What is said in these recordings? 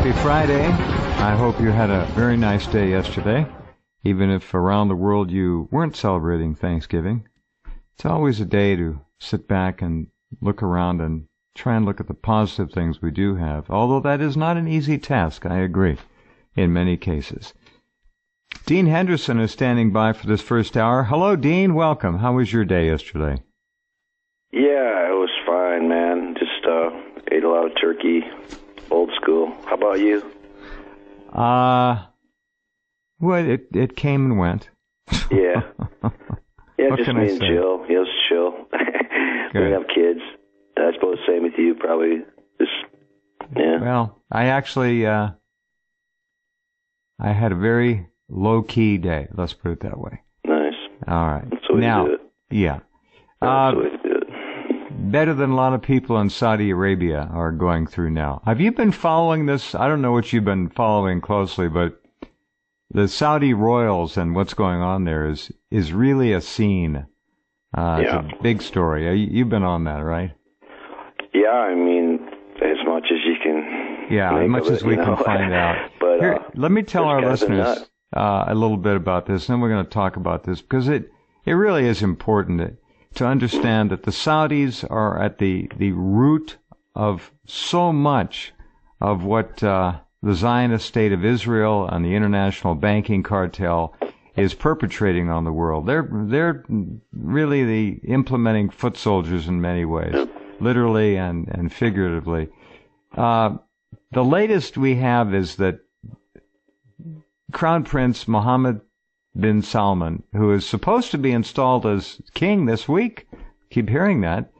Happy Friday. I hope you had a very nice day yesterday, even if around the world you weren't celebrating Thanksgiving. It's always a day to sit back and look around and try and look at the positive things we do have, although that is not an easy task, I agree, in many cases. Dean Henderson is standing by for this first hour. Hello, Dean. Welcome. How was your day yesterday? Yeah, it was fine, man. Just uh, ate a lot of turkey, old school. How about you? Uh, well, it, it came and went. Yeah. Yeah, What just me and? Jill. Yeah, was chill. we have kids. I suppose same with you, probably. Just yeah. Well, I actually, uh, I had a very low key day. Let's put it that way. Nice. All right. That's the way now, do it. yeah. That's Uh, the way to. Better than a lot of people in Saudi Arabia are going through now. Have you been following this? I don't know what you've been following closely, but the Saudi royals and what's going on there is is really a scene. Uh, Yeah. It's a big story. Uh, you- You've been on that, right? Yeah, I mean, as much as you can. Yeah, as much of as it, we you can find out. but Here, uh, let me tell our listeners uh, a little bit about this, and then we're going to talk about this because it it really is important to, understand that the Saudis are at the the root of so much of what uh, the Zionist state of Israel and the international banking cartel is perpetrating on the world. They're they're really the implementing foot soldiers in many ways, literally and and figuratively. Uh, the latest we have is that Crown Prince Mohammed bin Salman, who is supposed to be installed as king this week, keep hearing that,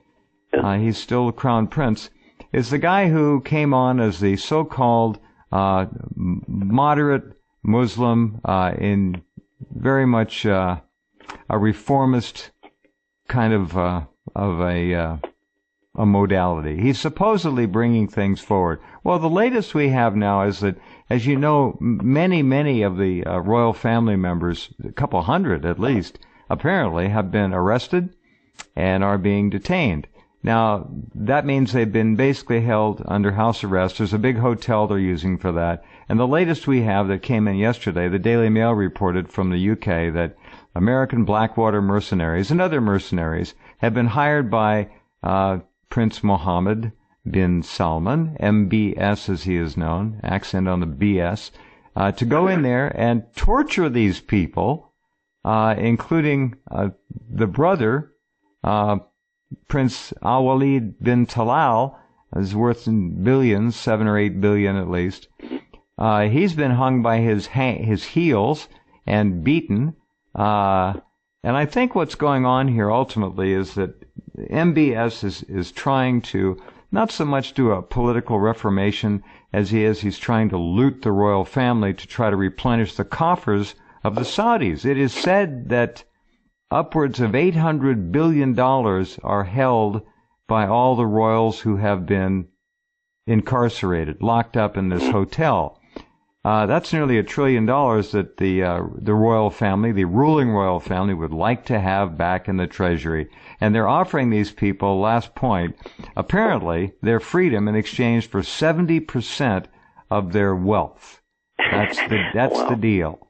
uh, he's still the crown prince, is the guy who came on as the so-called uh, moderate Muslim uh, in very much uh, a reformist kind of uh, of a uh, a modality. He's supposedly bringing things forward. Well, the latest we have now is that, as you know, many, many of the uh, royal family members, a couple hundred at least, apparently have been arrested and are being detained. Now, that means they've been basically held under house arrest. There's a big hotel they're using for that. And the latest we have that came in yesterday, the Daily Mail reported from the UK that American Blackwater mercenaries and other mercenaries have been hired by uh, Prince Mohammed bin Salman, MBS as he is known, accent on the BS, uh, to go in there and torture these people, uh, including uh, the brother, uh, Prince Al Walid bin Talal, is worth billions, seven or eight billion at least. Uh, he's been hung by his ha- his heels and beaten. Uh, and I think what's going on here ultimately is that MBS is, is trying to not so much do a political reformation as he is he's trying to loot the royal family to try to replenish the coffers of the Saudis. It is said that upwards of $800 billion are held by all the royals who have been incarcerated, locked up in this hotel. Uh, that's nearly a trillion dollars that the uh, the royal family, the ruling royal family, would like to have back in the treasury, and they're offering these people. Last point, apparently, their freedom in exchange for seventy percent of their wealth. That's the that's Wow. the deal.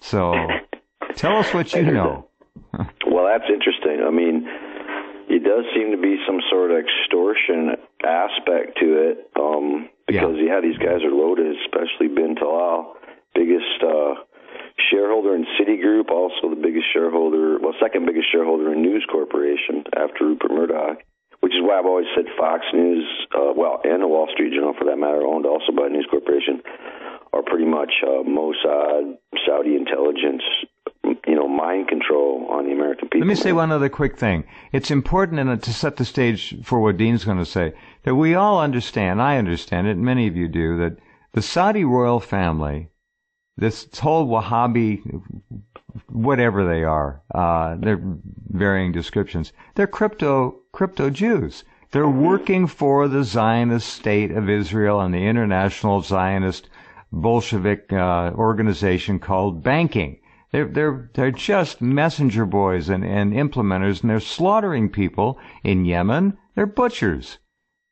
So, tell us what you know. Well, that's interesting. I mean, it does seem to be some sort of extortion aspect to it, um, because yeah. these guys are loaded, especially bin Talal, biggest uh, shareholder in Citigroup, also the biggest shareholder, well, second biggest shareholder in News Corporation after Rupert Murdoch. Which is why I've always said Fox News, uh, well, and the Wall Street Journal for that matter, owned also by News Corporation, are pretty much uh, Mossad, Saudi intelligence, you know, mind control on the American people. Let me say one other quick thing. It's important to set the stage for what Dean's going to say that we all understand, I understand it, many of you do, that the Saudi royal family, this whole Wahhabi, whatever they are, uh, they're varying descriptions, they're crypto, crypto Jews. They're working for the Zionist state of Israel and the international Zionist Bolshevik uh, organization called banking. They're they're they're just messenger boys and, and implementers, and they're slaughtering people in Yemen. They're butchers,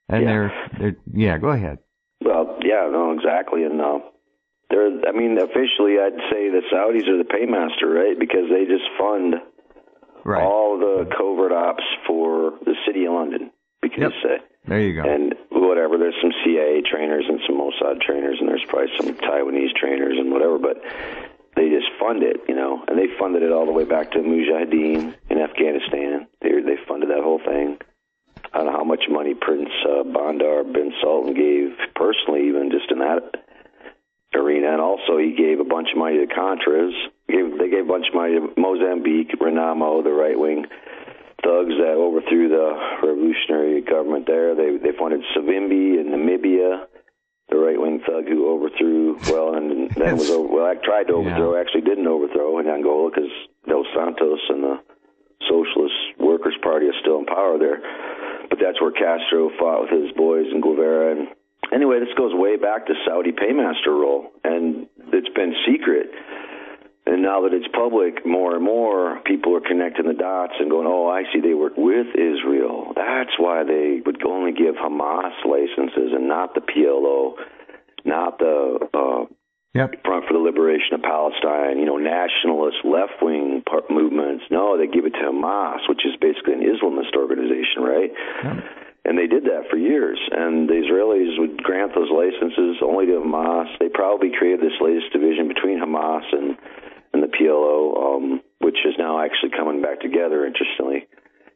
and Yeah. they're they're yeah. Go ahead. Well, yeah, no, exactly. And uh, they're, I mean, officially, I'd say the Saudis are the paymaster, right? Because they just fund right. all the covert ops for the city of London. Because Yep. There you go. And whatever, there's some CIA trainers and some Mossad trainers, and there's probably some Taiwanese trainers and whatever, but they just fund it, you know, and they funded it all the way back to Mujahideen in Afghanistan. They they funded that whole thing. I don't know how much money Prince uh, Bandar bin Sultan gave personally, even just in that arena, and also he gave a bunch of money to Contras. Gave, they gave a bunch of money to Mozambique, Renamo, the right wing thugs that overthrew the revolutionary government there. They they funded Savimbi in Namibia, the right wing thug who overthrew. Well, and then was over, well, I tried to overthrow. Yeah. Actually, didn't overthrow in Angola because Dos Santos and the Socialist Workers Party is still in power there. But that's where Castro fought with his boys in Guevara. And anyway, this goes way back to Saudi paymaster role, and it's been secret. And now that it's public, more and more people are connecting the dots and going, "Oh, I see. They work with Israel. That's why they would only give Hamas licenses and not the PLO, not the uh, Yep. Front for the Liberation of Palestine, you know, nationalist left wing movements. No, they give it to Hamas, which is basically an Islamist organization, right? Yep. And they did that for years. And the Israelis would grant those licenses only to Hamas. They probably created this latest division between Hamas and, and the PLO, um, which is now actually coming back together, interestingly,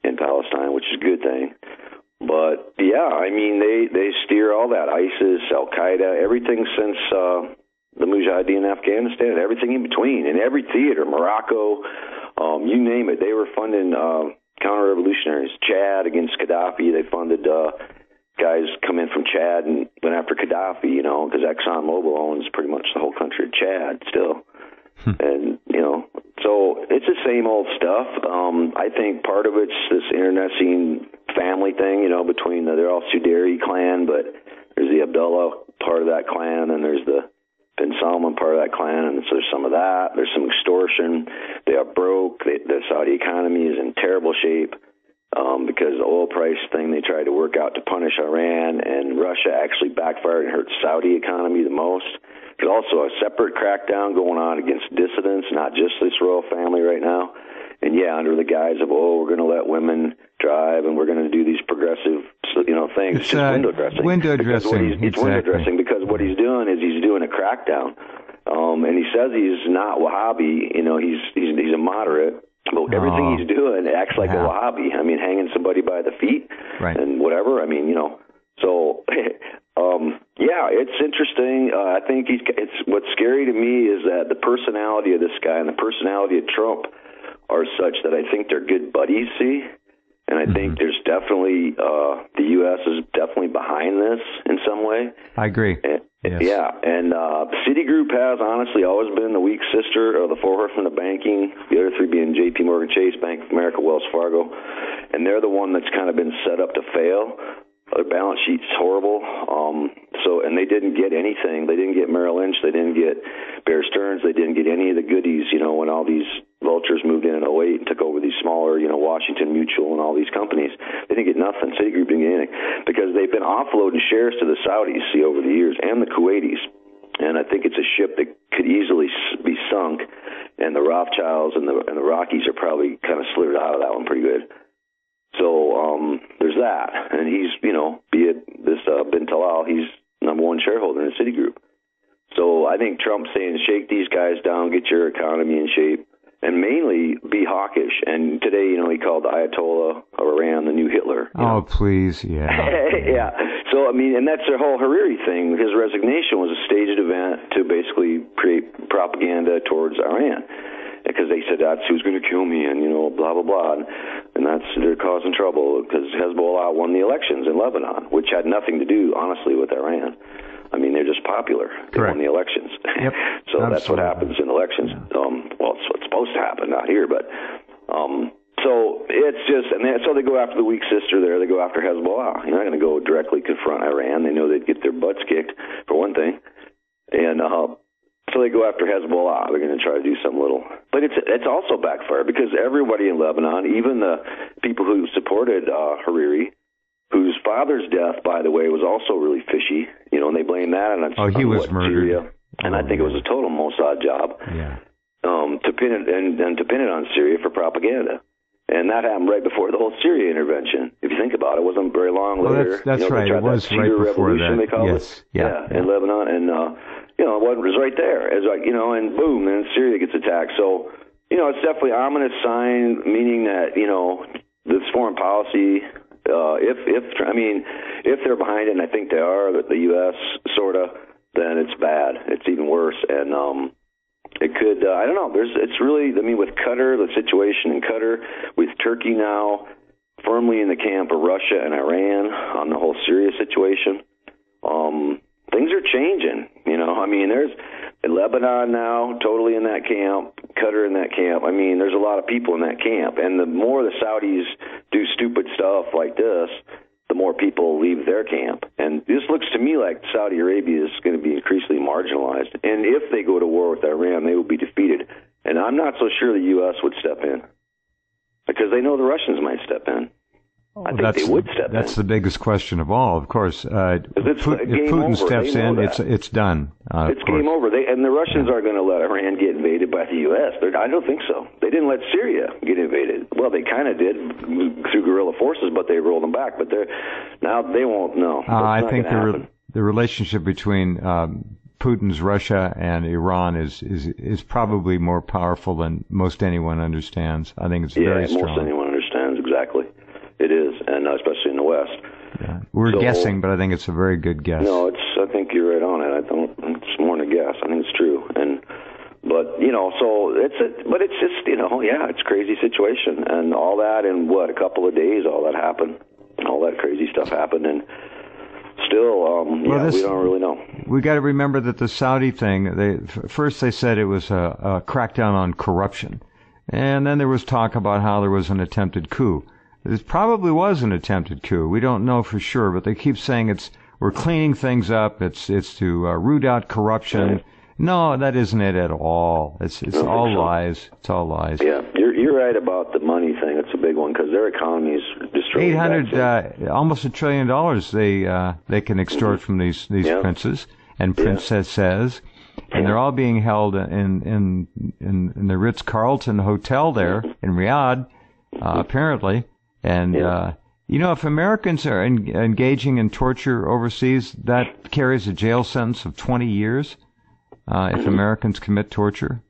in Palestine, which is a good thing. But yeah, I mean, they, they steer all that ISIS, Al Qaeda, everything since uh, the Mujahideen in Afghanistan, everything in between, in every theater, Morocco, um, you name it. They were funding uh, counter revolutionaries. Chad against Gaddafi, they funded uh, guys come in from Chad and went after Gaddafi, you know, because ExxonMobil owns pretty much the whole country of Chad still. and, you know, so it's the same old stuff. Um, I think part of it's this internecine family thing, you know, between the, they're all Sudairi clan, but there's the Abdullah part of that clan, and there's the bin Salman part of that clan, and so there's some of that. There's some extortion. They are broke. They, the Saudi economy is in terrible shape um, because the oil price thing they tried to work out to punish Iran, and Russia actually backfired and hurt Saudi economy the most. There's also a separate crackdown going on against dissidents, not just this royal family right now. And yeah, under the guise of oh, we're going to let women drive and we're going to do these progressive, you know, things. It's, just uh, window dressing. window dressing, he's- It's window dressing because what he's doing is he's doing a crackdown. Um, and he says he's not Wahhabi. You know, he's he's he's a moderate. But everything Oh. he's doing acts like Yeah. a Wahhabi. I mean, hanging somebody by the feet Right. and whatever. I mean, you know. So, um, yeah, it's interesting. Uh, I think he's. It's what's scary to me is that the personality of this guy and the personality of Trump are such that I think they're good buddies. See, and I think there's definitely uh, the U.S. is definitely behind this in some way. I agree. And, Yes. Yeah, and uh, Citigroup has honestly always been the weak sister of the four horsemen of banking. The other three being J.P. Morgan Chase, Bank of America, Wells Fargo, and they're the one that's kind of been set up to fail. Their balance sheet's horrible. Um, so, and they didn't get anything. They didn't get Merrill Lynch. They didn't get Bear Stearns. They didn't get any of the goodies. You know, when all these vultures moved in in 08 and took over these smaller, you know, Washington Mutual and all these companies, they didn't get nothing. Citigroup didn't get anything because they've been offloading shares to the Saudis, see, over the years, and the Kuwaitis. And I think it's a ship that could easily be sunk. And the Rothschilds and the and the Rockies are probably kind of slithered out of that one pretty good. So um, there's that, and he's you know, be it this uh, Bin Talal, he's number one shareholder in Citigroup. So I think Trump's saying shake these guys down, get your economy in shape, and mainly be hawkish. And today, you know, he called the Ayatollah of Iran the new Hitler. Oh, know. please, yeah. yeah. So I mean, and that's their whole Hariri thing. His resignation was a staged event to basically create propaganda towards Iran, because they said that's who's going to kill me, and you know, blah blah blah, and, and that's they're causing trouble because Hezbollah won the elections in Lebanon, which had nothing to do, honestly, with Iran. I mean, they're just popular. They Correct. won the elections. Yep. so that's what happens in elections. Um, well, it's what's supposed to happen, not here, but um, so it's just, and then, so they go after the weak sister there. They go after Hezbollah. You're not going to go directly confront Iran. They know they'd get their butts kicked for one thing, and uh, so they go after Hezbollah. They're going to try to do some little, but it's it's also backfired because everybody in Lebanon, even the people who supported uh, Hariri, whose father's death, by the way, was also really fishy. You know, and they blame that on oh, he was what, murdered. Syria. And I Oh, think it was a total Mossad job Yeah. um, to pin it and, and to pin it on Syria for propaganda. And that happened right before the whole Syria intervention. If you think about it, it wasn't very long Well, later. that's- that's you know, right. It was right before that. Yes. it. Yeah, in Lebanon, and uh, you know, it was right there. It's like you know, and boom, then Syria gets attacked. So you know, it's definitely ominous sign, meaning that you know this foreign policy. Uh, if if I mean, if they're behind it, and I think they are, the, the U.S. sort of, then it's bad. It's even worse, and um, it could. Uh, I don't know. There's. It's really. I mean, with Qatar, the situation in Qatar, with Turkey now firmly in the camp of Russia and Iran on the whole Syria situation. Um, things are changing. You know, I mean, there's Lebanon now totally in that camp, Qatar in that camp. I mean, there's a lot of people in that camp, and the more the Saudis do stupid stuff like this, the more people leave their camp. And this looks to me like Saudi Arabia is going to be increasingly marginalized. And if they go to war with Iran, they will be defeated. And I'm not so sure the U.S. would step in because they know the Russians might step in. I think that's, they would step That's in. the biggest question of all, of course. Uh, it's Pu- if Putin over. steps in, that. it's it's done. Uh, of It's game over. They and the Russians aren't going to let Iran get invaded by the U.S. They're, I don't think so. They didn't let Syria get invaded. Well, they kind of did through guerrilla forces, but they rolled them back. But they're now they won't. know. Uh, I think the re- the relationship between um, Putin's Russia and Iran is, is is probably more powerful than most anyone understands. I think it's yeah, very most strong. anyone understands exactly. It is, and uh, especially in the West. Yeah. We're So- guessing, but I think it's a very good guess. No, it's. I think you're right on it. I don't. It's more than a guess. I think it's true. And but you know, so it's a. But it's just you know, yeah, it's a crazy situation, and all that in what a couple of days, all that happened, all that crazy stuff happened, and still, um, Well, yeah, this- we don't really know. we got to remember that the Saudi thing. They first they said it was a, a crackdown on corruption, and then there was talk about how there was an attempted coup. It probably was an attempted coup. We don't know for sure, but they keep saying it's we're cleaning things up. It's it's to uh, root out corruption. No, that isn't it at all. It's it's all so. lies. It's all lies. Yeah, you're you're right about the money thing. It's a big one because their economy is destroyed. Eight hundred, uh, almost a trillion dollars. They uh, they can extort from these these Yeah. princes and princesses, and they're all being held in in in, in the Ritz Carlton hotel there in Riyadh, uh, apparently. And Yeah. uh, you know, if Americans are en- engaging in torture overseas, that carries a jail sentence of twenty years. Uh, if Americans commit torture,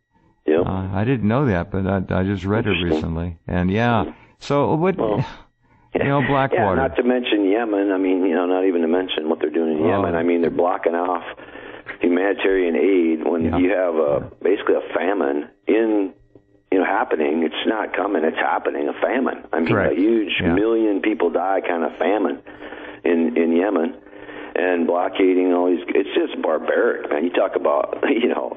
yeah. uh, I didn't know that, but I, I just read it recently. And yeah, so what? Well, you know, Yeah, not to mention Yemen. I mean, you know, not even to mention what they're doing in Oh. Yemen. I mean, they're blocking off humanitarian aid when Yeah. you have a basically a famine in you know happening. It's not coming. It's happening. A famine. I mean, Correct. a huge Yeah. million people die kind of famine in in Yemen. And blockading all these, it's just barbaric, man. You talk about, you know,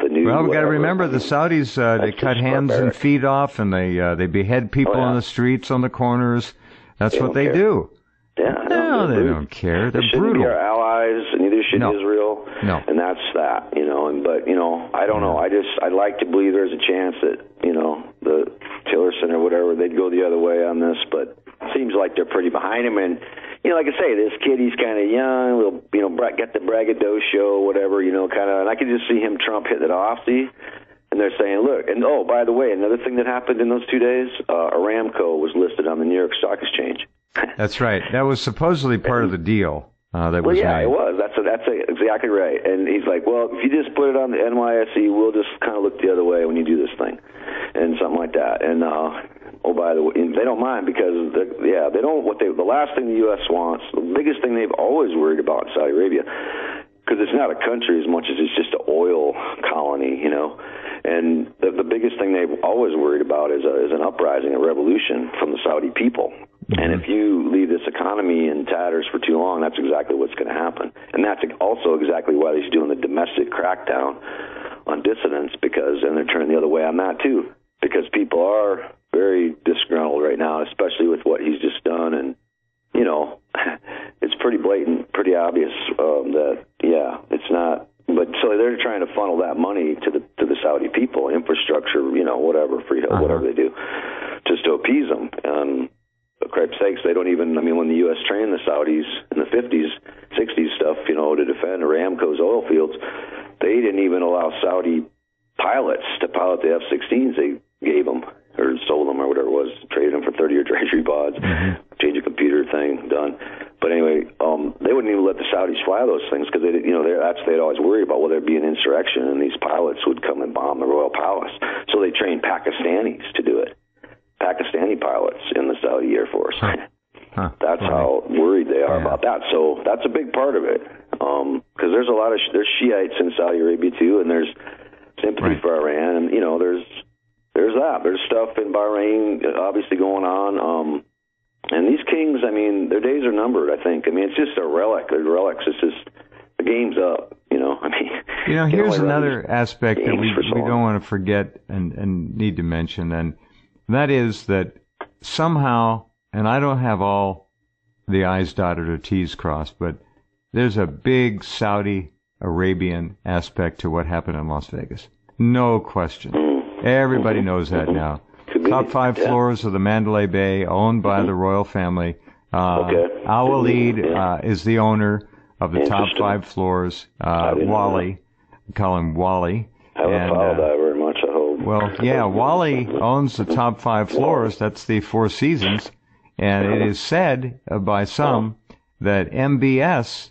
the new. Well, we've got to remember the Saudis. Uh, they cut hands and feet off, and they uh, they behead people Oh, yeah. on the streets, on the corners. That's They what they care. do. Yeah, No, they don't care. They They're shouldn't brutal. be our allies, neither should No. Israel. No. And that's that, you know. And but you know, I don't know. I just I'd like to believe there's a chance that you know the Tillerson or whatever they'd go the other way on this, but it seems like they're pretty behind him. And you know, like I say, this kid he's kind of young, little you know, got the braggadocio, whatever, you know, kind of. And I could just see him Trump hitting it off. See. And they're saying, look, and oh, by the way, another thing that happened in those two days, uh, Aramco was listed on the New York Stock Exchange. That's right. That was supposedly part of the deal uh, that Well, was yeah, made. it was. That's that's exactly right. And he's like, well, if you just put it on the NYSE, we'll just kind of look the other way when you do this thing, and something like that. And uh, oh, by the way, they don't mind because the, yeah, they don't. What they the last thing the U.S. wants, the biggest thing they've always worried about in Saudi Arabia, because it's not a country as much as it's just an oil colony, you know. And the, the biggest thing they've always worried about is, a, is an uprising, a revolution from the Saudi people. And if you leave this economy in tatters for too long, that's exactly what's going to happen. And that's also exactly why he's doing the domestic crackdown on dissidents because, and they're turning the other way on that too, because people are very disgruntled right now, especially with what he's just done. And, you know, it's pretty blatant, pretty obvious um, that, yeah, it's not. But so they're trying to funnel that money to the to the Saudi people, infrastructure, you know, whatever, free, Uh-huh. whatever they do, just to appease them. Um, for Christ's sakes, they don't even. I mean, when the U.S. trained the Saudis in the 50s, 60s stuff, you know, to defend Aramco's oil fields, they didn't even allow Saudi pilots to pilot the F-16s. They gave them or sold them or whatever it was, traded them for 30-year treasury bonds, mm-hmm. change a computer thing, done. But anyway, um, they wouldn't even let the Saudis fly those things because they, you know, that's they'd always worry about well, there'd be an insurrection and these pilots would come and bomb the royal palace. So they trained Pakistanis to do it. Pakistani pilots in the Saudi Air Force. Huh. Huh. That's right. how worried they are yeah. about that. So that's a big part of it. Because um, there's a lot of there's Shiites in Saudi Arabia too, and there's sympathy right. for Iran, and you know there's there's that. There's stuff in Bahrain obviously going on. Um, and these kings, I mean, their days are numbered. I think. I mean, it's just a relic. They're relics. It's just the game's up. You know, I mean. You know, here's another aspect that we, so we don't want to forget and, and need to mention, and that is that somehow, and I don't have all the I's dotted or T's crossed, but there's a big Saudi Arabian aspect to what happened in Las Vegas. No question. Everybody knows that now. Top five yeah. floors of the Mandalay Bay, owned by the royal family. Uh, okay. Al Walid uh, is the owner of the top five floors. Uh, Wally, call him Wally. Haven't and, followed Well, yeah, Wally owns the top five floors. That's the Four Seasons, and it is said by some that MBS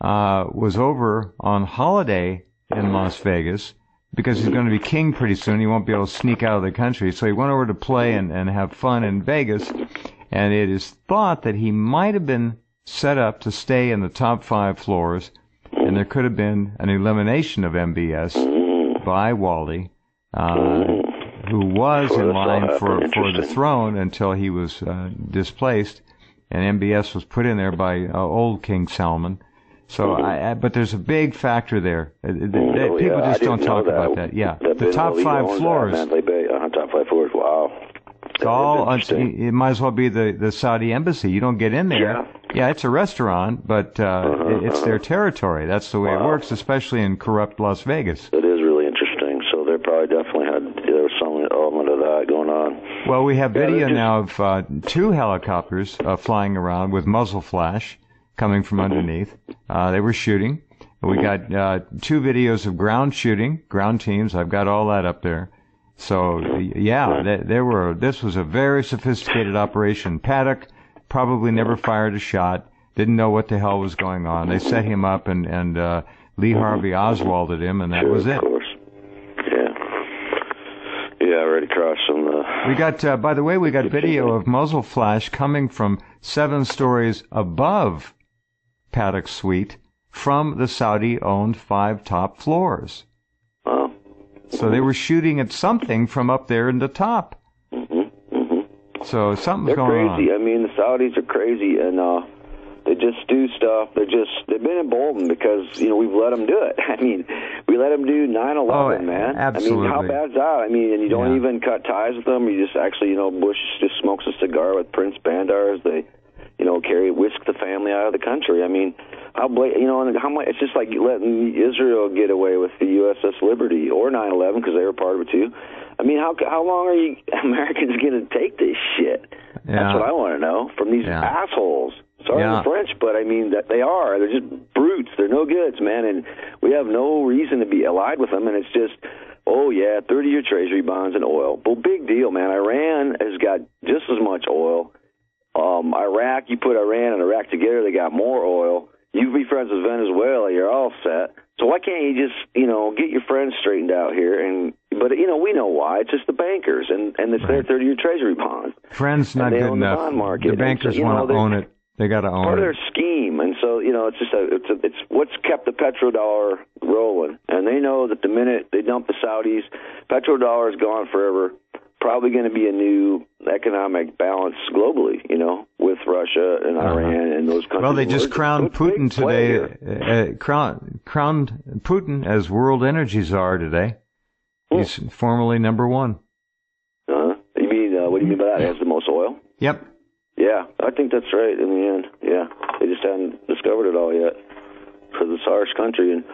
uh, was over on holiday in Las Vegas because he's going to be king pretty soon. He won't be able to sneak out of the country. So he went over to play and, and have fun in Vegas. And it is thought that he might have been set up to stay in the top five floors. And there could have been an elimination of MBS by Wally, uh, who was in line for, for the throne until he was uh, displaced. And MBS was put in there by uh, old King Salman. So, mm-hmm. I, I, but there's a big factor there. Uh, oh, People yeah, just don't talk that. about that. Yeah, the top five floors. Bay, uh, top five floors. Wow. It's all. It might as well be the the Saudi embassy. You don't get in there. Yeah, yeah it's a restaurant, but uh, uh-huh, it's uh-huh. their territory. That's the way wow. it works, especially in corrupt Las Vegas. It is. Probably definitely had there was some element of that going on. Well, we have video yeah, just, now of uh, two helicopters uh, flying around with muzzle flash coming from underneath. Uh, they were shooting. We got uh, two videos of ground shooting, ground teams. I've got all that up there. So yeah, they, there were. This was a very sophisticated operation. Paddock probably never fired a shot. Didn't know what the hell was going on. They set him up and and uh, Lee Harvey Oswalded him, and that sure, was it. Of course. Yeah. Yeah, right across from the. We got. Uh, by the way, we got video of muzzle flash coming from seven stories above Paddock's suite from the Saudi-owned five top floors. Oh. So they were shooting at something from up there in the top. Mm-hmm. Mm-hmm. So something's They're going crazy. on. I mean, the Saudis are crazy, and uh, they just do stuff. They're just they've been emboldened because you know we've let them do it. I mean, we let them do nine eleven, oh, man. Absolutely. I mean, how bad's that? I mean, and you don't yeah. even cut ties with them. You just actually, you know, Bush just smokes a cigar with Prince Bandar as they you know, carry whisk the family out of the country. I mean, how bla- you know, and how much? It's just like letting Israel get away with the USS Liberty or 9/11 because they were part of it too. I mean, how how long are you Americans going to take this shit? Yeah. That's what I want to know from these yeah. assholes. Sorry yeah. the French, but I mean that they are. They're just brutes. They're no goods, man, and we have no reason to be allied with them. And it's just, oh yeah, 30-year Treasury bonds and oil. Well, big deal, man. Iran has got just as much oil um, Iraq, you put Iran and Iraq together, they got more oil. You be friends with Venezuela, you're all set. So why can't you just, you know, get your friends straightened out here? And but you know, we know why. It's just the bankers, and and it's right. their 30-year Treasury bonds. Friends not good enough. The, bond market. the bankers so, want to own it. They got to own part of their scheme, and so you know, it's just a, it's a, it's what's kept the petrodollar rolling. And they know that the minute they dump the Saudis, petrodollar is gone forever probably going to be a new economic balance globally, you know, with Russia and uh-huh. Iran and those countries. Well, they just crowned Putin today, uh, crowned, crowned Putin as world energy czar today. Hmm. He's formally number one. Uh, you mean, uh, what do you mean by that? He has the most oil? Yep. Yeah, I think that's right in the end. Yeah, they just hadn't discovered it all yet for this harsh country. And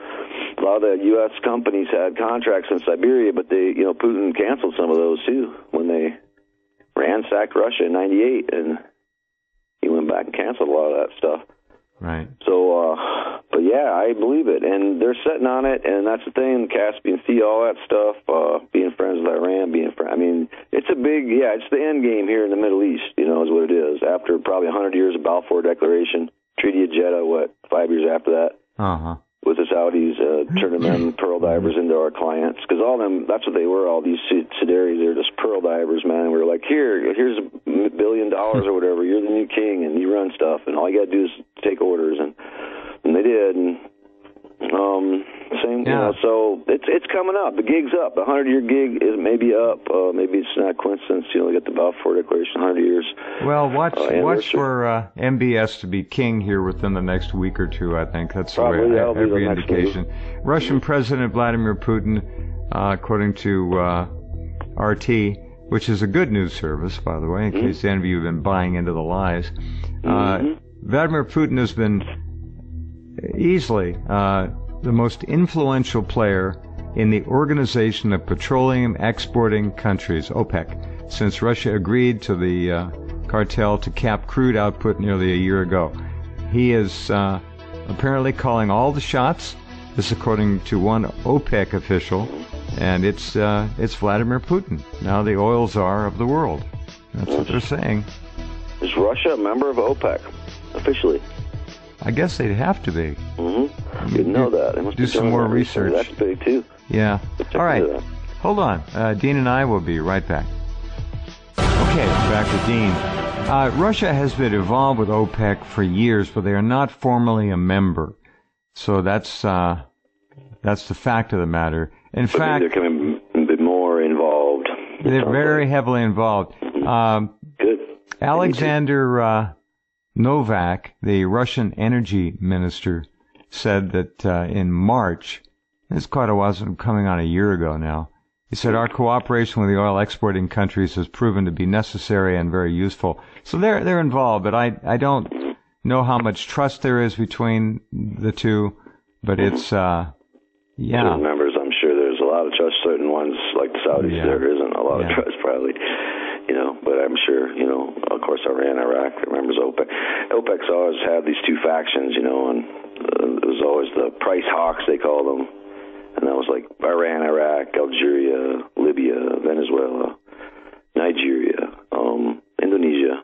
a lot of the U.S. companies had contracts in Siberia, but they, you know, Putin canceled some of those too when they ransacked Russia in '98, and he went back and canceled a lot of that stuff. Right. So, uh, but yeah, I believe it, and they're sitting on it, and that's the thing. Caspian Sea, all that stuff, uh, being friends with Iran, being friends. I mean, it's a big, yeah, it's the end game here in the Middle East. You know, is what it is. After probably 100 years of Balfour Declaration, Treaty of Jeddah, what five years after that, Uh huh. with the Saudis uh, turning them pearl divers into our clients because all them that's what they were. All these subsidiaries, they're just pearl divers, man. We were like, here, here's dollars or whatever. You're the new king, and you run stuff, and all you got to do is take orders, and and they did, and um, same, you Yeah. know. So it's it's coming up. The gig's up. The hundred year gig is maybe up. Uh, maybe it's not coincidence. You know, we got the Balfour Declaration, hundred years. Well, watch Uh, watch for uh, MBS to be king here within the next week or two. I think that's Probably, the way every the indication. Russian President Vladimir Putin, uh, according to uh, RT, which is a good news service, by the way, in Mm-hmm. case any of you have been buying into the lies. Uh, Mhm. Vladimir Putin has been easily uh, the most influential player in the Organization of Petroleum Exporting Countries, OPEC, since Russia agreed to the uh, cartel to cap crude output nearly a year ago. He is uh, apparently calling all the shots. This, according to one OPEC official, and it's uh, it's Vladimir Putin, now the oil czar of the world. That's what they're saying. Is Russia a member of OPEC officially? I guess they'd have to be. Mm-hmm. Didn't know that. They must do be some more that research. That's big too. Yeah. All right. Hold on. Uh, Dean and I will be right back. Okay, back to Dean. Uh, Russia has been involved with OPEC for years, but they are not formally a member. So that's uh, that's the fact of the matter. In But fact, they're coming a bit more involved. they're very heavily involved. Um, good. Alexander uh, Novak, the Russian energy minister, said that uh, in March, this is quite a while, coming on a year ago now. He said our cooperation with the oil exporting countries has proven to be necessary and very useful. So they're they're involved, but I I don't know how much trust there is between the two, but it's uh yeah Certain members, I'm sure there's a lot of trust. Certain ones, like the Saudis, Yeah. there isn't a lot Yeah. of trust, probably. You know, but I'm sure, you know, of course, Iran, Iraq, members of OPEC. OPEC's always had these two factions, you know, and uh, it was always the price hawks, they called them. And that was like Iran, Iraq, Algeria, Libya, Venezuela, Nigeria, um, Indonesia.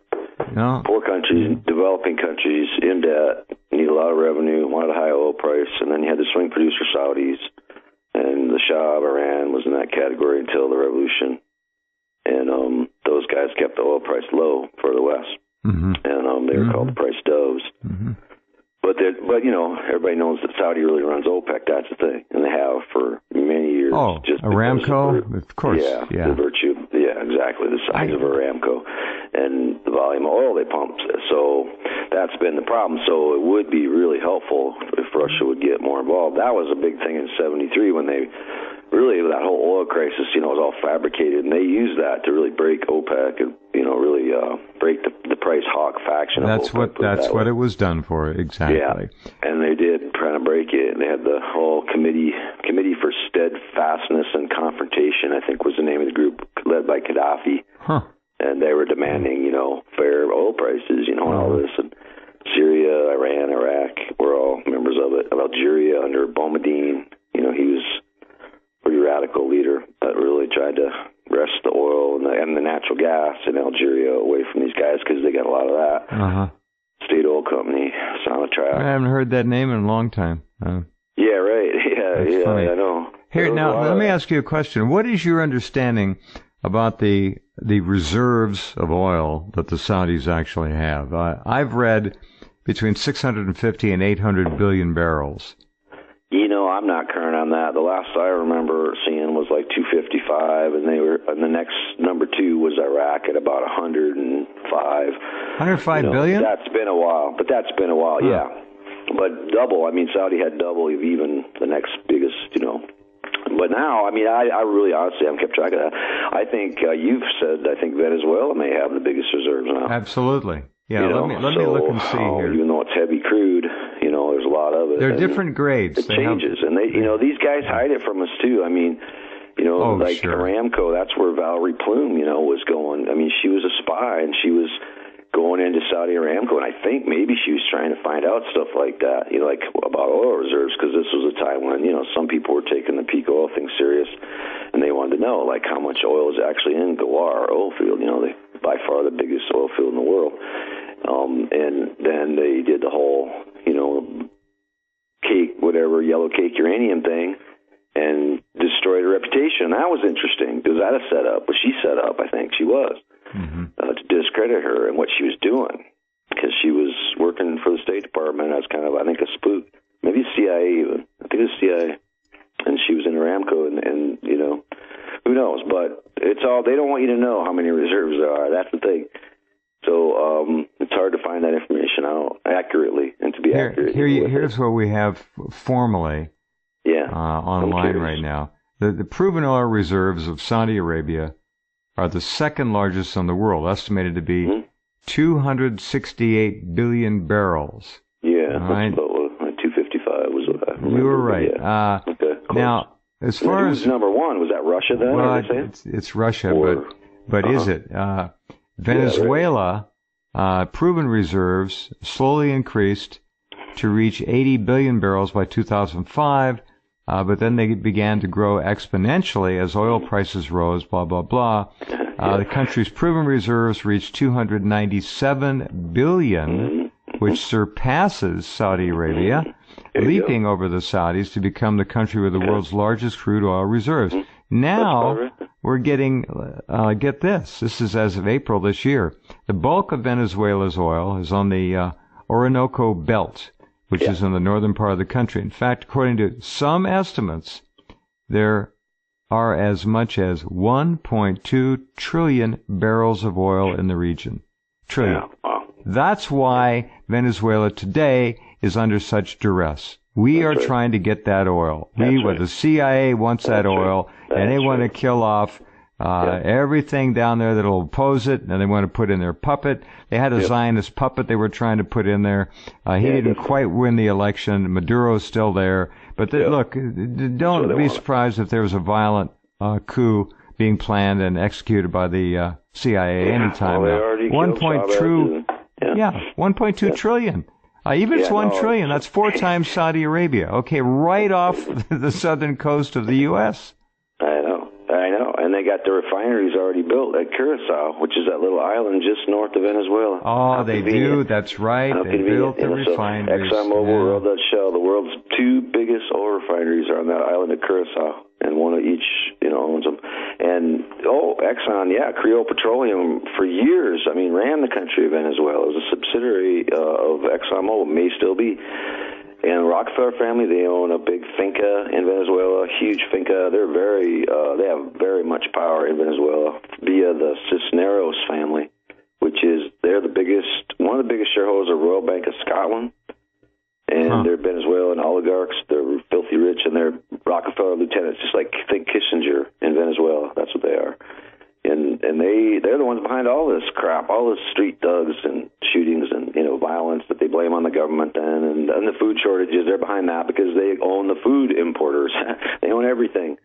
No Poor countries, developing countries, in debt, need a lot of revenue, wanted a high oil price, and then you had the swing producer Saudis, and the Shah of Iran was in that category until the revolution, and um, those guys kept the oil price low for the West, hmm and um, they were called the price doves. hmm But they're, but you know, everybody knows that Saudi really runs OPEC. That's the thing, and they have for many years. Oh, just Aramco? of Of course, Yeah, yeah. the virtue. Yeah, exactly. The size I- of Aramco and the volume of oil they pump. So that's been the problem. So it would be really helpful if Russia would get more involved. That was a big thing in '73 when they really that whole oil crisis, you know, was all fabricated, and they used that to really break OPEC and you know really uh, break the, the price hawk faction. That's OPEC, what that's that what way. it was done for exactly. Yeah, and they did trying to break it. And they had the whole committee committee for steadfastness and confrontation. I think was the name of the group, led by Gaddafi, Huh. And they were demanding, you know, fair oil prices, you know, and all Uh-huh. this. And Syria, Iran, Iraq were all members of it. Algeria under Boumediene, you know, he was a pretty radical leader that really tried to wrest the oil and the, and the natural gas in Algeria away from these guys because they got a lot of that. Uh huh. State Oil Company, Sonatrach. I haven't heard that name in a long time. Uh, Yeah, right. Yeah, yeah, funny. I know. Here There was a now, let me ask you a question. What is your understanding about the the reserves of oil that the Saudis actually have? Uh, I've read between 650 and 800 billion barrels. You know, I'm not current on that. The last I remember seeing was like 255, and they were, and the next number two was Iraq at about 105. 105 You know, billion? That's been a while, but that's been a while, Huh. yeah. But double. I mean, Saudi had double of even the next biggest, you know. But now, I mean, I, I really honestly haven't kept track of that. I think uh, you've said I think Venezuela may have the biggest reserves now. Absolutely. Yeah, you know, let me let so, me look and see uh, here. Even though it's heavy crude, you know, there's a lot of it. There are different grades. It They have- changes, and they, you know, these guys hide it from us too. I mean, you know, Oh, like sure. Aramco, that's where Valerie Plame, you know, was going. I mean, she was a spy, and she was going into Saudi Aramco, and I think maybe she was trying to find out stuff like that, you know, like about oil reserves, because this was a time when you know some people were taking the peak oil thing serious, and they wanted to know like how much oil is actually in Ghawar oil field. You know, they by far the biggest oil field in the world. Um, and then they did the whole, you know, cake, whatever, yellow cake uranium thing, and destroyed her reputation. That was interesting. Was that a setup? Was she set up? I think she was mm-hmm. uh, to discredit her and what she was doing because she was working for the State Department as kind of, I think, a spook, maybe CIA even. I think it was CIA, and she was in Aramco, and, and you know, who knows? But it's all they don't want you to know how many reserves there are. That's the thing. So um, it's hard to find that information out accurately and to be here, accurate. Here, here's it. what we have formally yeah, uh, online right now. The, the proven oil reserves of Saudi Arabia are the second largest in the world, estimated to be mm-hmm. 268 billion barrels. Yeah, right? what, 255 was what I remember. You were right. Yeah. Uh, okay, now, as far as number one, was that Russia then? Well, it's, it's, Russia, or, but but uh-huh. is it? Uh, Venezuela, yeah, right. uh, proven reserves slowly increased to reach 80 billion barrels by 2005. Uh, but then they began to grow exponentially as oil prices rose, blah, blah, blah. Uh, the country's proven reserves reached 297 billion, which surpasses Saudi Arabia, leaping over the Saudis to become the country with the world's largest crude oil reserves. Now, we're getting, uh, get this, this is as of April this year. The bulk of Venezuela's oil is on the uh, Orinoco Belt, which yeah. is in the northern part of the country. In fact, according to some estimates, there are as much as 1.2 trillion barrels of oil in the region. Trillion. Yeah. Wow. That's why Venezuela today is under such duress. We That's are right. trying to get that oil. That's we, right. the CIA wants That's that oil, right. and they want to kill off uh, yeah. everything down there that'll oppose it, and they want to put in their puppet. They had a yep. Zionist puppet they were trying to put in there. Uh, he yeah, didn't definitely. quite win the election. Maduro's still there. But the, yep. look, don't be surprised if there was a violent uh, coup being planned and executed by the uh, CIA yeah. anytime well, now. One point two, yeah. yeah, one point two trillion. Uh, even if it's one no, trillion, that's four times Saudi Arabia. Okay, right off the southern coast of the U.S. and they got the refineries already built at Curacao, which is that little island just north of Venezuela. Oh, How they convenient. do. That's right. How they built the refineries. So ExxonMobil, yeah. Dutch Shell, the world's two biggest oil refineries are on that island of Curacao, and one of each, you know, owns them. And oh, Exxon, yeah, Creole Petroleum for years. I mean, ran the country of Venezuela as a subsidiary uh, of ExxonMobil, may still be. And Rockefeller family, they own a big finca in Venezuela, huge finca. They're very, uh, they have very much power in Venezuela via the Cisneros family, which is they're the biggest, one of the biggest shareholders of Royal Bank of Scotland. And huh. they're Venezuelan oligarchs. They're filthy rich, and they're Rockefeller lieutenants, just like think Kissinger in Venezuela. That's what they are and and they they're the ones behind all this crap, all this street thugs and shootings and you know violence that they blame on the government and and, and the food shortages. They're behind that because they own the food importers. they own everything,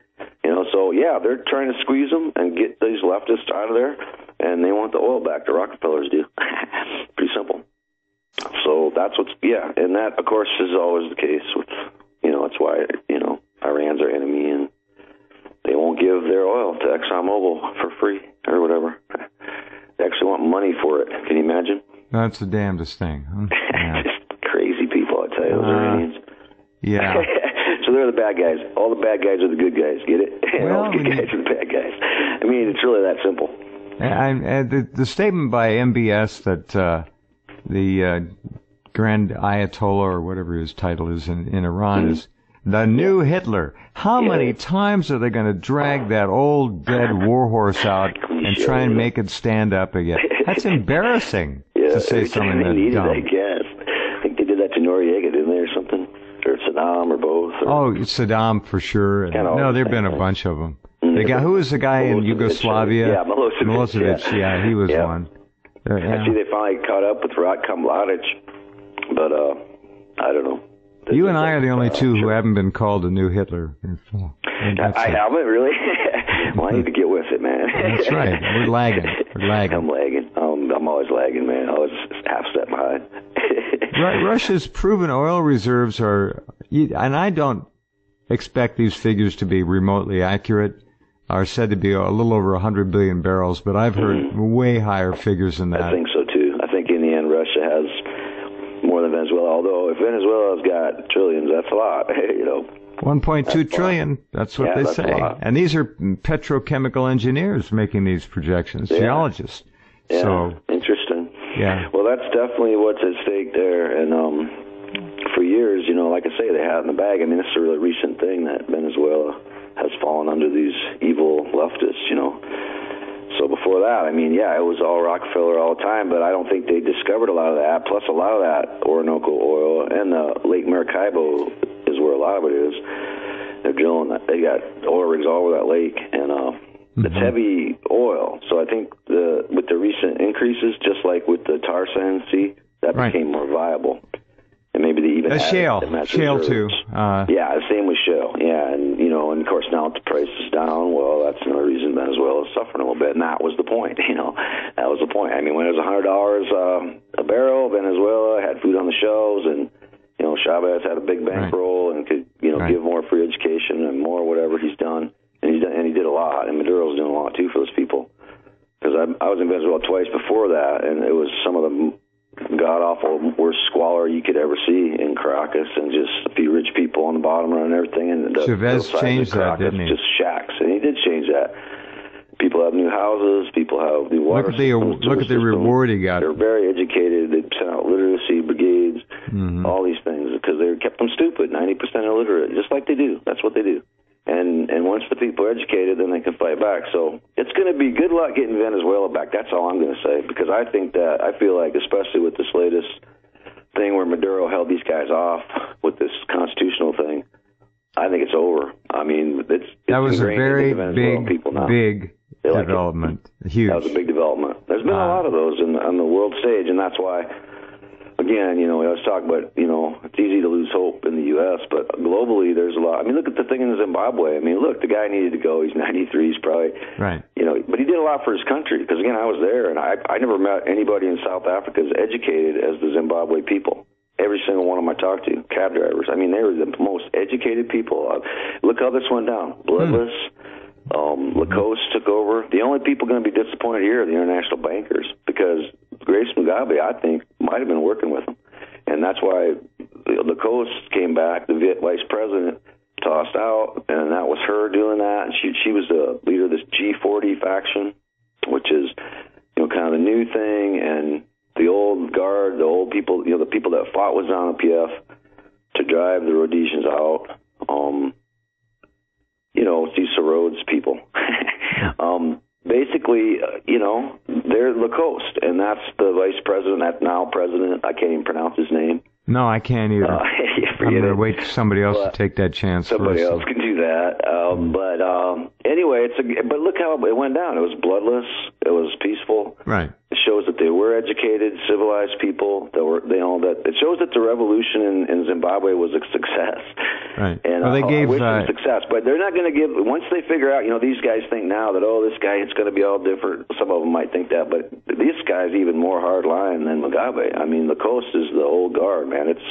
you know. So yeah, they're trying to squeeze them and get these leftists out of there, and they want the oil back. The Rockefellers do. Pretty simple. So that's what's yeah, and that of course is always the case with you know that's why you know Iran's our enemy and give their oil to ExxonMobil for free or whatever. They actually want money for it. Can you imagine? That's the damnedest thing. Huh? Yeah. Just crazy people, I tell you, those uh, Iranians. Yeah. so they're the bad guys. All the bad guys are the good guys. Get it? Well, all the good guys are the bad guys. I mean, it's really that simple. And, and the, the statement by MBS that uh, the uh, Grand Ayatollah or whatever his title is in, in Iran mm-hmm. is the new Hitler. How yeah. many times are they going to drag that old dead warhorse out and try and make it stand up again? That's embarrassing yeah, to say something that dumb. I guess. I think they did that to Noriega, didn't they, or something? Or Saddam, or both? Or... Oh, Saddam for sure. And, no, there've been a bunch of them. Mm-hmm. The guy who was the guy in Yugoslavia? Yeah, Milosevic. Milosevic, yeah, yeah he was yeah. one. Yeah. Actually, they finally caught up with Ratko Mladic, but uh, I don't know. You and I are the only two who haven't been called a new Hitler. I haven't really. well, I need to get with it, man. That's right. We're lagging. We're lagging. I'm lagging. Um, I'm, I'm always lagging, man. I was half step behind. Russia's proven oil reserves are, and I don't expect these figures to be remotely accurate, are said to be a little over 100 billion barrels, but I've heard mm-hmm. way higher figures than that. I think so too. I think in the end, Russia has more than Venezuela. Although if Venezuela's got trillions, that's a lot. you know. 1.2 trillion. That's what yeah, they that's say. And these are petrochemical engineers making these projections, yeah. geologists. Yeah. So interesting. Yeah. Well, that's definitely what's at stake there, and um, for years, you know, like I say, they had in the bag. I mean, it's a really recent thing that Venezuela has fallen under these evil leftists, you know. So before that, I mean, yeah, it was all Rockefeller all the time, but I don't think they discovered a lot of that. Plus, a lot of that Orinoco oil and the Lake Maracaibo is where a lot of it is. They're drilling that. They got oil rigs all over that lake, and uh, mm-hmm. it's heavy oil. So I think the with the recent increases, just like with the tar sands sea, that right. became more viable and maybe they even a shale, shale too. Uh, yeah, same with shale. Yeah, and you know, and of course now the price is down. Well, that's another reason Venezuela is suffering a little bit, and that was the point. You know, that was the point. I mean, when it was a hundred dollars uh, a barrel, Venezuela had food on the shelves, and you know, Chavez had a big bankroll right. and could you know right. give more free education and more whatever he's done, and he done, and he did a lot, and Maduro's doing a lot too for those people. Because I, I was in Venezuela twice before that, and it was some of the god awful worst squalor you could ever see in Caracas, and just a few rich people on the bottom and everything. And the, Chavez changed that, didn't he? Just shacks, and he did change that. People have new houses. People have new water. Look at the systems, look at the reward he got. They're very educated. They sent out literacy brigades, mm-hmm. all these things because they kept them stupid, ninety percent illiterate, just like they do. That's what they do and and once the people are educated, then they can fight back. So it's going to be good luck getting Venezuela back. That's all I'm going to say because I think that I feel like, especially with this latest thing where Maduro held these guys off with this constitutional thing, I think it's over. I mean, it's, it's that was a very big, people now. big development. Huge. That was a big development. There's been uh, a lot of those in, on the world stage, and that's why again, you know, I was talking about, you know, it's easy to lose hope in the U.S., but globally, there's a lot. I mean, look at the thing in Zimbabwe. I mean, look, the guy needed to go. He's 93. He's probably, right. You know, but he did a lot for his country. Because again, I was there, and I I never met anybody in South Africa as educated as the Zimbabwe people. Every single one of them I talked to, cab drivers. I mean, they were the most educated people. Uh, look how this went down. Bloodless. Hmm. Um, Lacoste took over. The only people going to be disappointed here are the international bankers because Grace Mugabe, I think, might have been working with them, and that's why Lacoste came back. The vice president tossed out, and that was her doing that. And she she was the leader of this G40 faction, which is you know kind of the new thing, and the old guard, the old people, you know, the people that fought with ZANU PF to drive the Rhodesians out. Um, you know, these Rhodes people. um, basically, uh, you know, they're Lacoste, and that's the vice president, that now president. I can't even pronounce his name. No, I can't either. Uh, I'm going to wait for somebody else but to take that chance. Somebody else can do that. Um, but um, anyway, it's a, but look how it went down. It was bloodless. It was peaceful. Right. It shows that they were educated, civilized people. That were they all that. It shows that the revolution in, in Zimbabwe was a success. Right. And well, they uh, gave uh, success, but they're not going to give. Once they figure out, you know, these guys think now that oh, this guy it's going to be all different. Some of them might think that, but this guy's even more hard line than Mugabe. I mean, Lacoste is the old guard, man. It's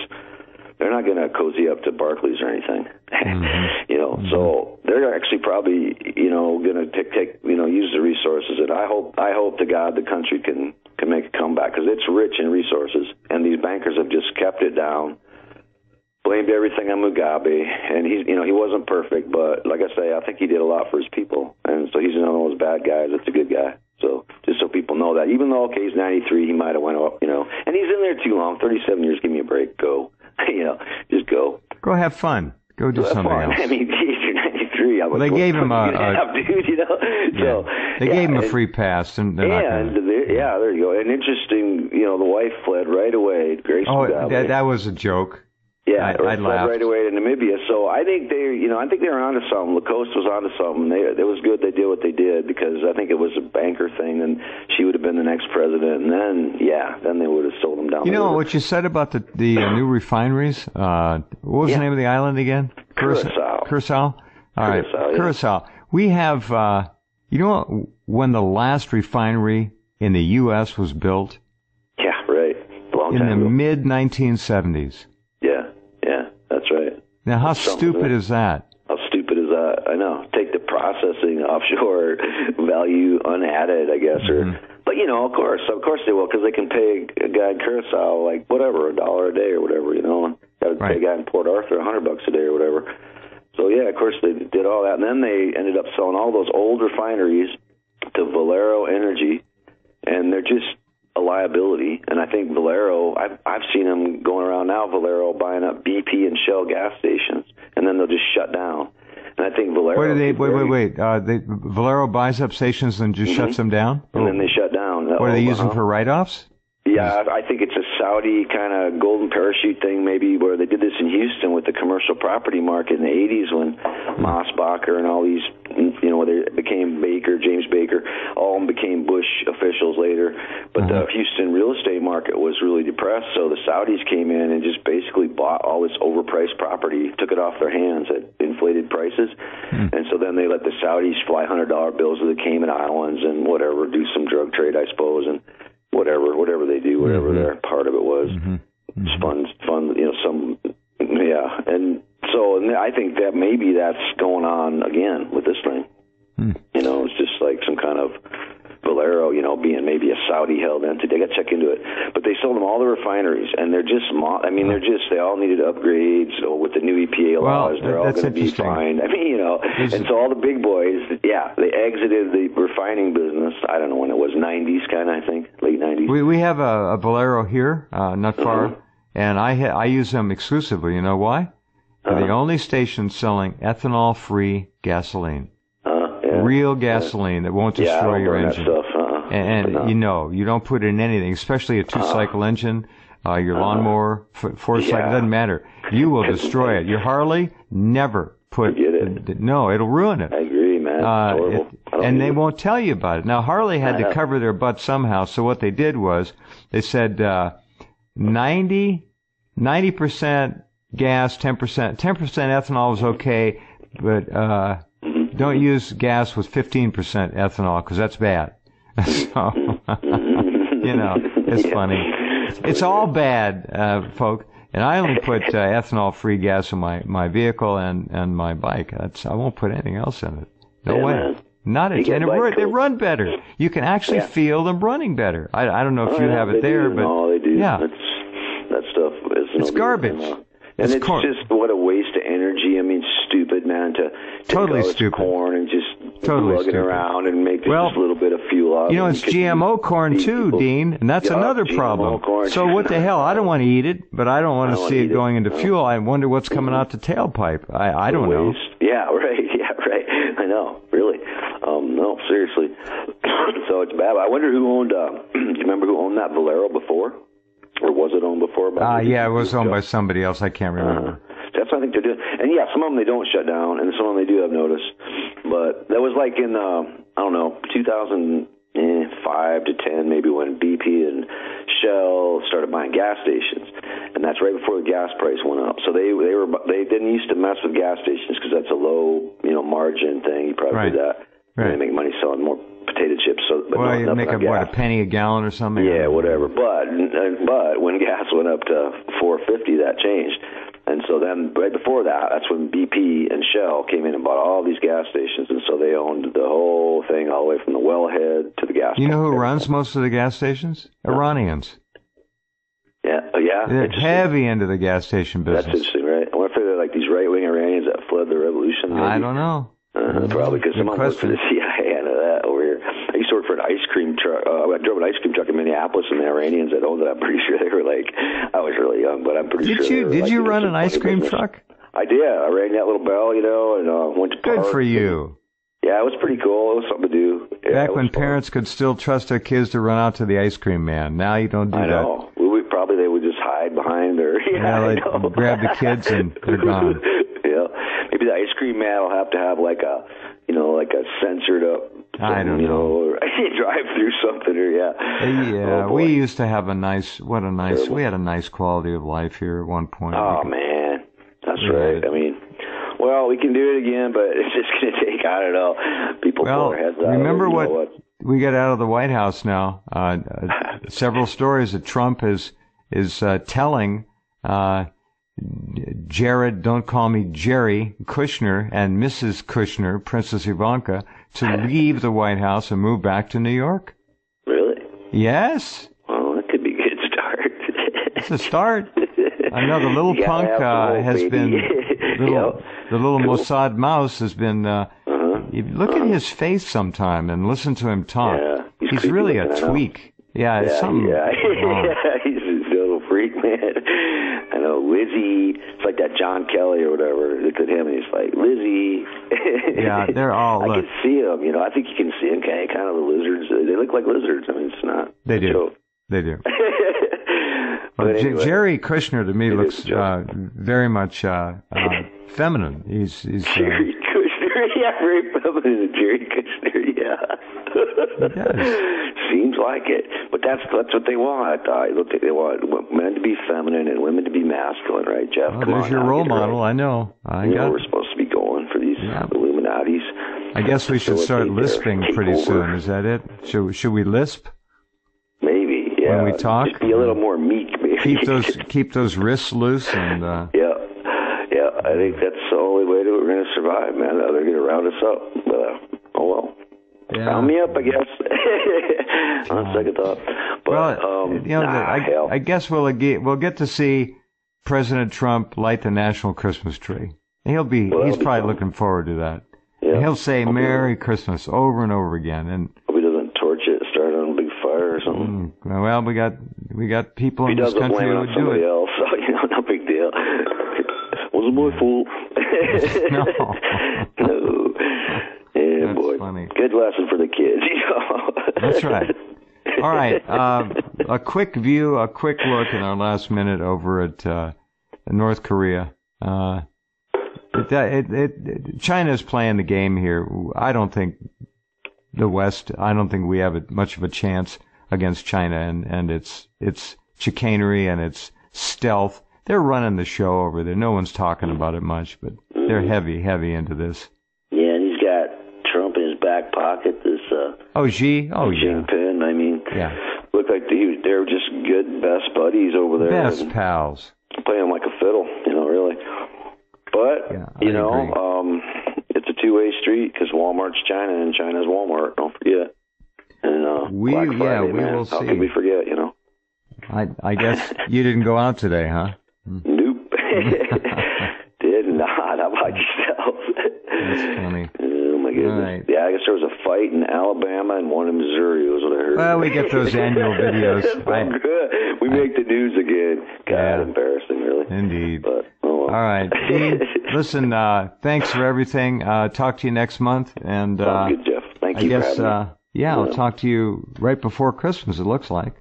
they're not going to cozy up to Barclays or anything. Mm-hmm. you know, mm-hmm. so they're actually probably you know going to take take you know use the resources, and I hope I hope to God the country can can make a comeback because it's rich in resources, and these bankers have just kept it down. Blamed everything on Mugabe, and he's you know he wasn't perfect, but like I say, I think he did a lot for his people, and so he's another one of those bad guys. That's a good guy. So just so people know that, even though okay, he's 93, he might have went up, you know, and he's in there too long, 37 years. Give me a break, go. you know, just go. Go have fun. Go do have something fun. else. I mean, geez, you're 93. I well, they gave him a, a have, dude, you know. Yeah. So they yeah, gave him a free pass, and and gonna, yeah, there you go. And interesting, you know, the wife fled right away. Grace oh, that, that was a joke. Yeah, I, or I fled right away to Namibia. So I think they, you know, I think they were onto something. Lacoste was onto something. They, it was good they did what they did because I think it was a banker thing, and she would have been the next president. And then, yeah, then they would have sold them down. You know river. what you said about the the uh, new refineries? Uh, what was Yeah. the name of the island again? Curacao. Curacao. All right, Curacao, yeah. Curacao. We have. Uh, you know? When the last refinery in the U.S. was built? Yeah, right. Long in the mid 1970s. Now, how stupid is that? How stupid is that? I know. Take the processing offshore value unadded, I guess, or. Mm-hmm. But you know, of course, of course they will, because they can pay a guy in Curacao like whatever, a dollar a day or whatever, you know. and Got to pay a guy in Port Arthur a hundred bucks a day or whatever. So yeah, of course they did all that, and then they ended up selling all those old refineries to Valero Energy, and they're just a liability. And I think Valero, I've I've seen them going around now. Valero buying up BP and Shell gas stations, and then they'll just shut down. And I think Valero. Wait, they, wait, wait, wait. Uh, they, Valero buys up stations and just shuts them down? Mm-hmm. And then they shut down. what are they using uh-huh. for write-offs? Yeah, I I think it's a Saudi kind of golden parachute thing, maybe where they did this in Houston with the commercial property market in the '80s when Mosbacher and all these, you know, they became Baker, James Baker, all of them became Bush officials later. But the uh-huh. Houston real estate market was really depressed, so the Saudis came in and just basically bought all this overpriced property, took it off their hands at inflated prices, hmm. and so then they let the Saudis fly hundred dollar bills to the Cayman Islands and whatever, do some drug trade, I suppose, and whatever, whatever they do, whatever mm-hmm. their part of it was. It's fun, fun, you know, some, yeah. And so and I think that maybe that's going on again with this thing. You know, it's just like some kind of Valero, you know, being maybe a Saudi held entity. They got to check into it. But they sold them all the refineries, and they're just, mo- I mean, they're just, they all needed upgrades. So with the new EPA Well, laws, they're all going to be fine. I mean, you know, and so all the big boys, yeah, they exited the refining business. I don't know when it was, 90s kind of, I think, late 90s. We we have a, a Valero here, uh, not far, Mm-hmm. And I ha- I use them exclusively. You know why? They're Uh-huh. the only station selling ethanol-free gasoline, Uh, yeah. real gasoline that won't destroy don't your engine. Uh-uh. And, and you know, you don't put it in anything, especially a two-cycle engine, uh, your lawnmower, f- four-cycle, Uh-huh. Yeah. doesn't matter. You will destroy it. Your Harley, never put. Forget it. d- No, it'll ruin it. I agree, man. Uh, it- and they it. won't tell you about it. Now Harley had to Uh-huh. cover their butt somehow. So what they did was they said uh, 90 percent gas, ten percent ten percent ethanol is okay, but uh, Mm-hmm. don't use gas with fifteen percent ethanol because that's bad. so you know it's funny. It's all bad, uh, folk. And I only put uh, ethanol-free gas in my, my vehicle and, and my bike. That's I won't put anything else in it. No Yeah, way. man. Not a You get and it bike run, they run better. You can actually Yeah. feel them running better. I, I don't know if Oh, you have it there, but no, do. yeah, It's, that stuff is It's garbage. It's And it's corn. just what a waste of energy. I mean, stupid man to take Totally stupid. corn and just Totally lug it stupid. around and make just Well, this little bit of fuel out. you know it's GMO corn too, people. Dean, and that's Yeah, another GMO problem. corn. So what the hell? I don't want to eat it, but I don't want to see it going it. into No. fuel. I wonder what's coming out the tailpipe. I I don't know. Yeah, right. Yeah, right. I know. Really. Um, no, seriously. so it's bad. I wonder who owned. Uh, do you remember who owned that Valero before, or was it owned before? by Uh, yeah, it was owned by somebody else. I can't remember. Uh, that's what I think they're doing. And yeah, some of them they don't shut down, and some of them they do have notice. But that was like in uh, I don't know 2005 to 10, maybe when BP and Shell started buying gas stations, and that's right before the gas price went up. So they they were they didn't used to mess with gas stations because that's a low you know margin thing. You probably Right. did that. Right. They make money selling more potato chips. So but well, you make a, what, a penny a gallon or something. Yeah, whatever. But uh, but when gas went up to 450, that changed. And so then, right before that, that's when BP and Shell came in and bought all these gas stations, and so they owned the whole thing, all the way from the wellhead to the gas. You know who pump. runs most of the gas stations? Iranians. Yeah, oh, yeah. Heavy into the gas station business. That's interesting, right? I wonder if they're like these right-wing Iranians that fled the revolution. Maybe. I don't know. Uh, probably because someone worked for the CIA. I know that over here. I used to work for an ice cream truck. Uh, I drove an ice cream truck in Minneapolis, and the Iranians that owned it, I'm pretty sure they were like, I was really young, but I'm pretty Did sure. you did like, you run an ice cream business. truck? I did. I rang that little bell, you know, and uh, went to Good parks for you. yeah, it was pretty cool. It was something to do. Yeah, Back when fun. parents could still trust their kids to run out to the ice cream man. Now you don't do I that. know. We, we probably they would just hide behind or yeah, Yeah, grab the kids and they're gone. Yeah, maybe the ice cream man will have to have like a, you know, like a censored up. I don't you know. know. Or drive through something or yeah. Yeah, Oh, we used to have a nice, what a nice, Terrible. we had a nice quality of life here at one point. Oh could- man, that's right. I mean, well, we can do it again, but it's just going to take I don't know. People Well, pull their heads out. remember what, what? we got out of the White House now. Uh, uh, several stories that Trump is is uh, telling uh, Jared, don't call me Jerry Kushner, and Mrs. Kushner, Princess Ivanka, to leave the White House and move back to New York. Really? Yes. Well, that could be a good start. it's a start. I know the little punk uh, has baby. been little, the little Cool. Mossad mouse has been. Uh, Uh-huh. look at his face sometime and listen to him talk. Yeah, he's he's really a looking, I know. tweak. Yeah, it's Yeah, something. yeah, wrong. yeah. He's a little freak, man. I know Lizzie. It's like that John Kelly or whatever. Look at him, and he's like Lizzie. Yeah, they're all- I look. can see them. You know, I think you can see them. Kind of, kind of the lizards. They look like lizards. I mean, it's not. They do. joke. They do. Well, anyway, Jerry Kushner to me looks is a joke. uh, very much uh, uh, feminine. He's he's uh, Jerry yeah, very feminine. Jerry Kushner, yeah. Seems like it, but that's that's what they want. I look, they want men to be feminine and women to be masculine, right, Jeff? oh, Come there's on your role it right. model. I know. I you know we're supposed to be going for these Yeah. Illuminati's. I guess we should start lisping pretty takeover. soon. Is that it? Should should we lisp? Maybe, yeah. When we talk? just be a little more meek, maybe. Keep those keep those wrists loose and. Uh, yeah, yeah. I think that's way that we're going to survive, man. They're going to round us up. But, uh, oh well. yeah. Round me up, I guess. On second thought, but Well, um, you know, nah, I. I guess we'll get we'll get to see President Trump light the national Christmas tree. He'll be Well, he's be probably fun. looking forward to that. yeah. He'll say he- Merry Christmas over and over again. And Hope he doesn't torch it, start on a big fire or something. mm, well, we got we got people He in this country who would do it. else, so you know, no big deal. Wasn't my fault. No. no. Yeah, That's boy. funny. Good lesson for the kids, you know. That's right. All right. Uh, a quick view, a quick look in our last minute over at uh, North Korea. Uh, it, it, it, it, China's playing the game here. I don't think the West. I don't think we have a, much of a chance against China and, and its its chicanery and its stealth. They're running the show over there. No one's talking about it much, but they're heavy, heavy into this. Yeah, and he's got Trump in his back pocket. This uh, Oh, Xi. Oh, Xi yeah. Jinping. I mean, Yeah. look like they they're just good best buddies over there. Best pals. playing like a fiddle, you know, really. But Yeah, you know, um, it's a two-way street because Walmart's China and China's Walmart. Don't forget. And uh, We- Black yeah, Friday, we man. will How see. could we forget? You know. I I guess you didn't go out today, huh? Nope. My goodness. Yeah, I guess there was a fight in Alabama and one in Missouri was what I heard. Well, we get those annual videos. I- good. We make the news again. God, Yeah. embarrassing, really. Indeed. But oh well. All right, Dean. Listen, uh, thanks for everything. Uh, talk to you next month, and uh, good, Jeff. Thank I you guess for having me. uh, yeah, I'll Yeah. talk to you right before Christmas. It looks like.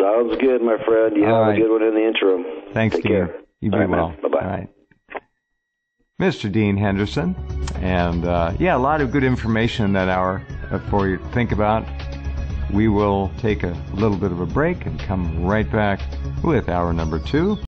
Sounds good, my friend. You All have right. a good one in the interim. Thanks, Take Dean. care. You be All right, man. well. Bye-bye. All right. Mr. Dean Henderson, and uh, yeah, a lot of good information in that hour for you to think about. We will take a little bit of a break and come right back with hour number two.